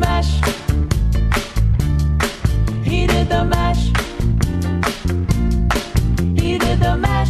mash. He did the mash. He did the mash.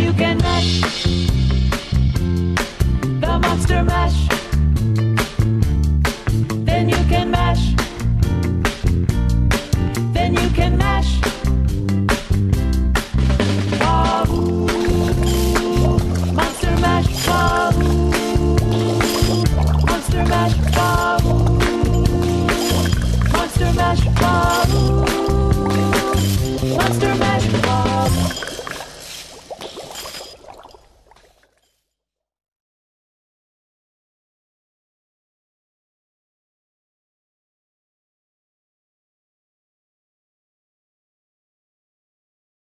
you can mash the monster mash.